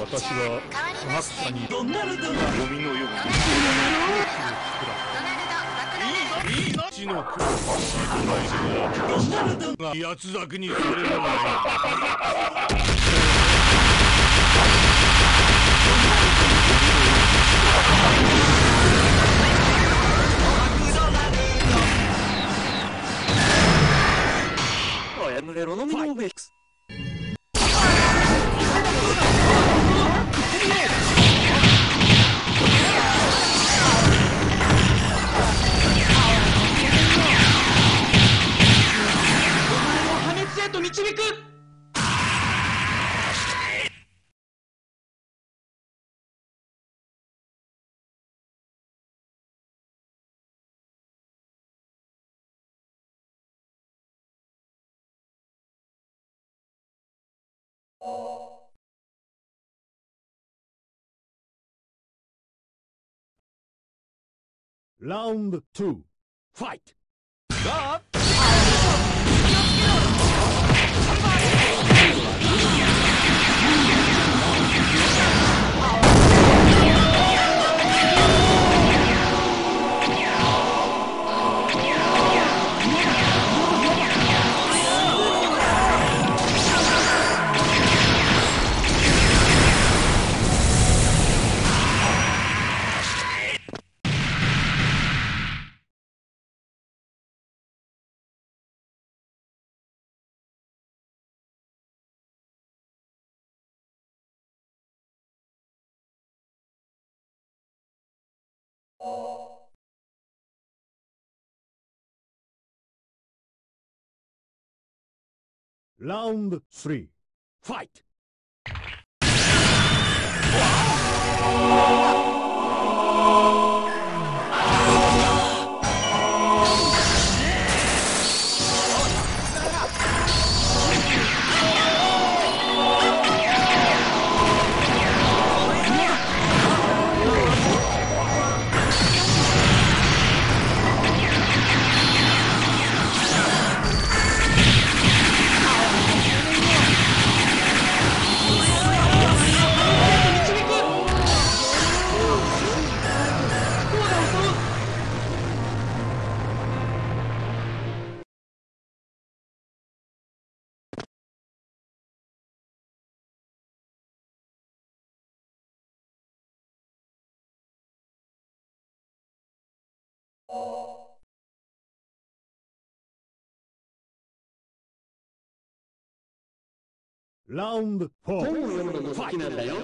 私は科学者にドナルドゴミのようにいいな地の黒ドナルドが八つ咲にされるがいいあやむれろのみのベックス滅へと導く Round 2 Fight! ラウンド3 Fight! ラウンド4本を読むのも好きなんだよ